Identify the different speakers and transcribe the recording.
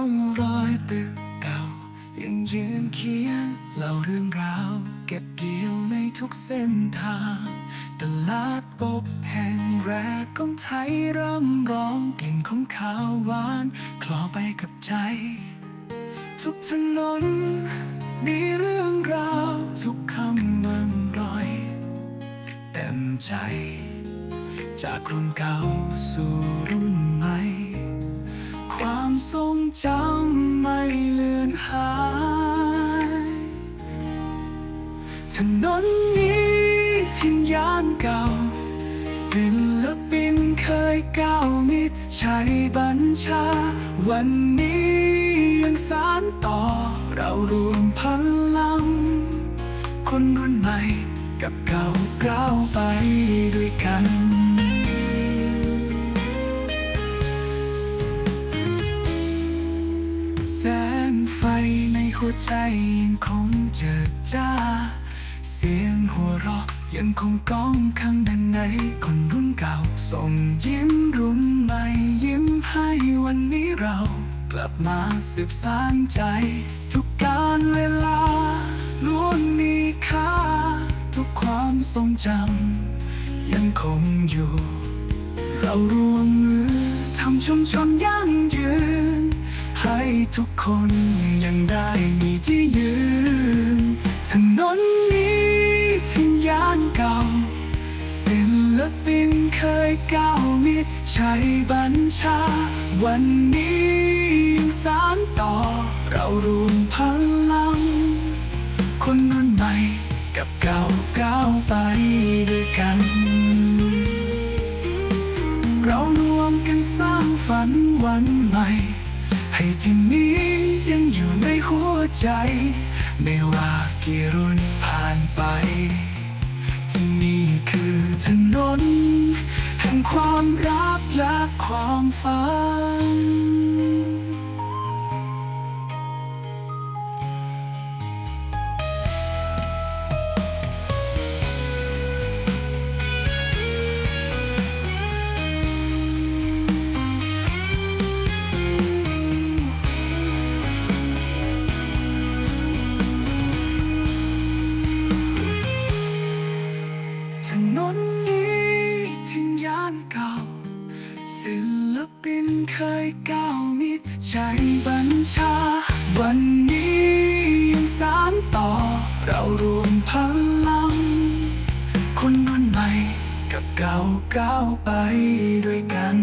Speaker 1: องรอยตึกเก่า ยังยืนเขียนเล่าเรื่องราว เก็บเกี่ยวในทุกเส้นทางตลาดปบแห่งแรกของไทยร่ำร้องกลิ่นของข้าวหวานคลอไปกับใจ ทุกถนนมีเรื่องราวทุกคำเมืองรอย เต็มใจ จากรุ่นเก่าสู่รุ่นใหม่ จำไม่เลือนหาย ถนนนี้ทิ่นยานเก่า ศิลปินเคยก้าวมิดใช้บัญชา วันนี้ยังสานต่อ เรารวมพลัง คนรุ่นใหม่กับเก่าก้าวไปด้วยกัน แสงไฟในหัวใจยังคงเจิดจ้า เสียงหัวเราะยังคงก้องข้างด้านในคนรุ่นเก่า ส่งยิ้มรุ่นใหม่ยิ้มให้วันนี้เรา กลับมาสืบสานใจ ทุกการเวลาล้วนมีค่า ทุกความทรงจำยังคงอยู่ เรารวมมือทำชุมชนยั่งยืน ให้ทุกคนยังได้มีที่ยืน ถนนนี้ที่ย่านเก่าศิลปินเคยก้าวมิดใช้บัญชา วันนี้ยังสานต่อ เรารวมพลัง คนรุ่นใหม่กับเก่าก้าวไปด้วยกัน เรารวมกันสร้างฝันวันใหม่ ให้ที่นี้ยังอยู่ในหัวใจ ไม่ว่ากี่รุ่นผ่านไป ที่นี่คือถนน แห่งความรักและความฝัน ศิลปินเคยก้าวมิดใช้บัญชา วันนี้ยังสานต่อ เรารวมพลัง คนรุ่นใหม่กับเก่าก้าวไปด้วยกัน